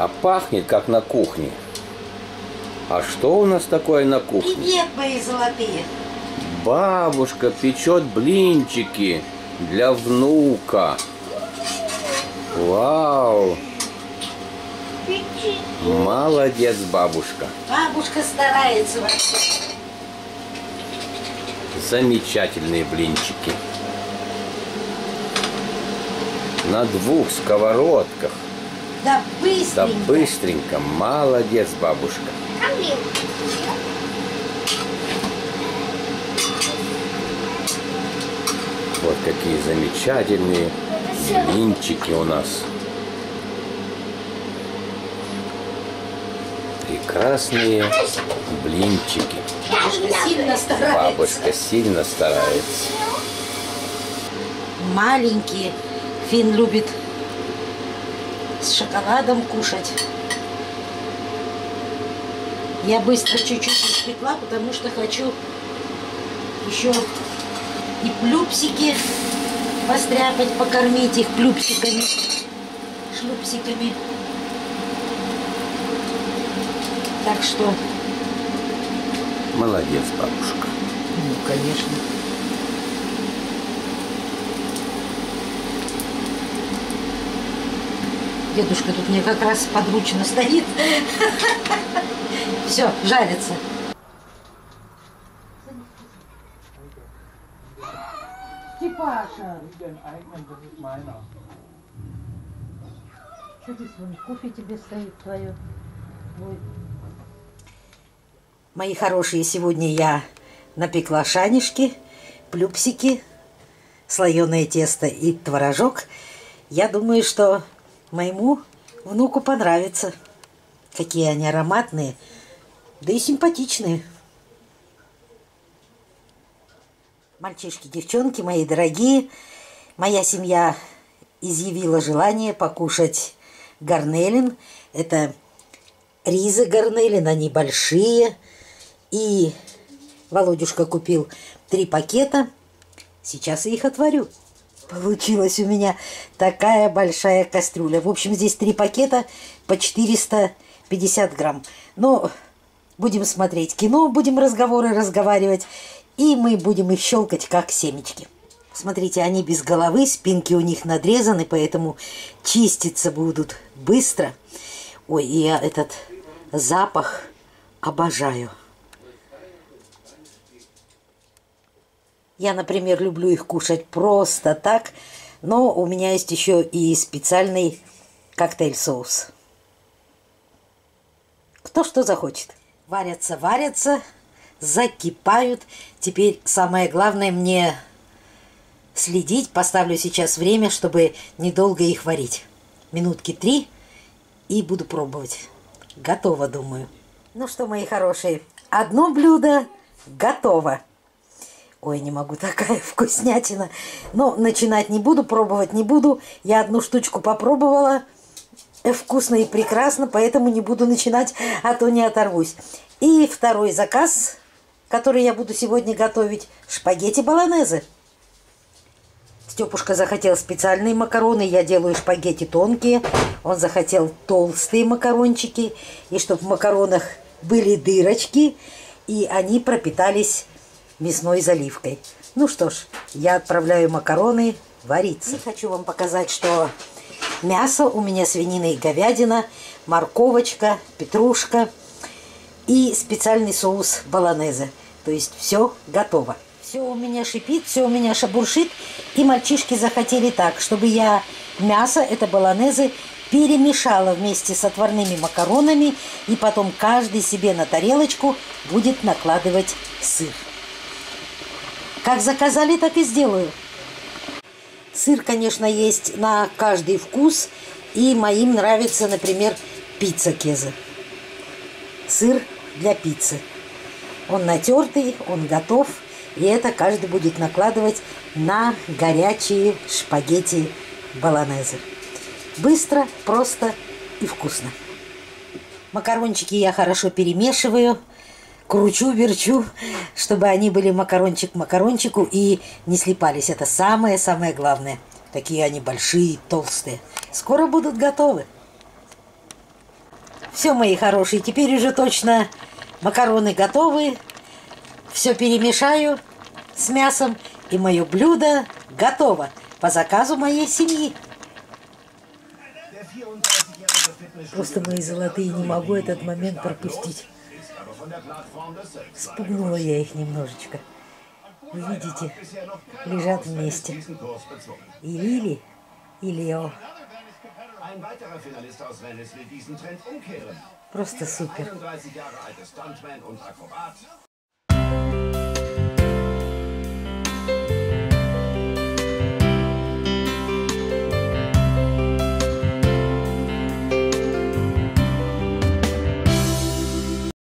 А пахнет, как на кухне. А что у нас такое на кухне? Привет, мои золотые. Бабушка печет блинчики для внука. Вау! Молодец, бабушка. Бабушка старается вообще. Замечательные блинчики. На двух сковородках. Да Да быстренько. быстренько. Молодец, бабушка. Вот какие замечательные блинчики у нас. Прекрасные блинчики. Бабушка сильно старается. Бабушка сильно старается. Маленькие. Фин любит с шоколадом кушать. Я быстро чуть-чуть испекла, потому что хочу еще и плюпсики постряпать, покормить их плюпсиками, шлюпсиками. Так что, Молодец, бабушка. ну, конечно. Дедушка тут мне как раз подручно стоит. Все, жарится. Степаша, что здесь вон кофе тебе стоит твое? Мои хорошие, сегодня я напекла шанишки, плюпсики, слоеное тесто и творожок. Я думаю, что моему внуку понравится. Какие они ароматные, да и симпатичные. Мальчишки, девчонки, мои дорогие, моя семья изъявила желание покушать гарнелин. Это ризы гарнелин, они большие. И Володюшка купил три пакета. Сейчас я их отварю. Получилась у меня такая большая кастрюля. В общем, здесь три пакета по 450 грамм. Но будем смотреть кино, будем разговоры разговаривать. И мы будем их щелкать, как семечки. Смотрите, они без головы, спинки у них надрезаны, поэтому чиститься будут быстро. Ой, я этот запах обожаю. Я, например, люблю их кушать просто так, но у меня есть еще и специальный коктейль-соус. Кто что захочет. Варятся, варятся, закипают. Теперь самое главное мне следить. Поставлю сейчас время, чтобы недолго их варить. Минутки три и буду пробовать. Готово, думаю. Ну что, мои хорошие, одно блюдо готово. Ой, не могу, такая вкуснятина. Но начинать не буду, пробовать не буду. Я одну штучку попробовала. Э, Вкусно и прекрасно, поэтому не буду начинать, а то не оторвусь. И второй заказ, который я буду сегодня готовить, шпагетти болонезе. Степушка захотел специальные макароны, я делаю шпагетти тонкие. Он захотел толстые макарончики, и чтобы в макаронах были дырочки, и они пропитались мясной заливкой. Ну что ж, я отправляю макароны вариться. И хочу вам показать, что мясо у меня свинина и говядина, морковочка, петрушка и специальный соус болонезе. То есть все готово. Все у меня шипит, все у меня шабуршит. И мальчишки захотели так, чтобы я мясо, это болонезе, перемешала вместе с отварными макаронами. И потом каждый себе на тарелочку будет накладывать сыр. Как заказали, так и сделаю. Сыр, конечно, есть на каждый вкус. И моим нравится, например, пицца кеза. Сыр для пиццы. Он натертый, он готов. И это каждый будет накладывать на горячие шпагетти болонезе. Быстро, просто и вкусно. Макарончики я хорошо перемешиваю, кручу, верчу, чтобы они были макарончик макарончику и не слипались. Это самое-самое главное. Такие они большие, толстые. Скоро будут готовы. Все, мои хорошие, теперь уже точно макароны готовы. Все перемешаю с мясом, и мое блюдо готово по заказу моей семьи. Просто мои золотые, не могу этот момент пропустить. Спугнула я их немножечко. Вы видите, лежат вместе. И Лили, и Лео. Просто супер.